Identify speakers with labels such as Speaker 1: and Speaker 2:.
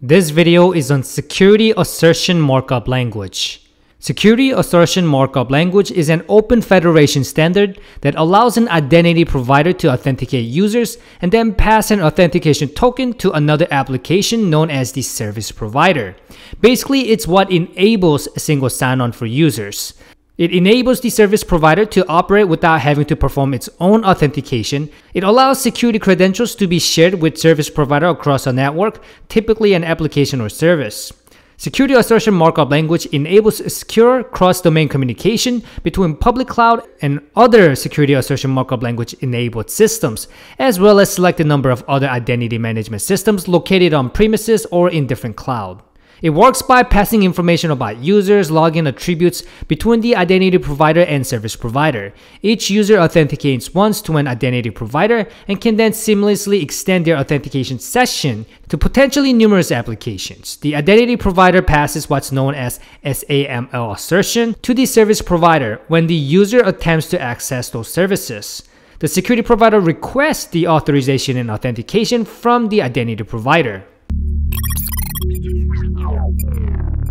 Speaker 1: This video is on Security Assertion Markup Language. Security Assertion Markup Language is an open federation standard that allows an identity provider to authenticate users and then pass an authentication token to another application known as the service provider. Basically, it's what enables a single sign-on for users. It enables the service provider to operate without having to perform its own authentication. It allows security credentials to be shared with service provider across a network, typically an application or service. Security assertion markup language enables secure cross-domain communication between public cloud and other security assertion markup language enabled systems, as well as select a number of other identity management systems located on premises or in different cloud. It works by passing information about users, login attributes between the identity provider and service provider. Each user authenticates once to an identity provider and can then seamlessly extend their authentication session to potentially numerous applications. The identity provider passes what's known as SAML assertion to the service provider when the user attempts to access those services. The security provider requests the authorization and authentication from the identity provider. Thank you.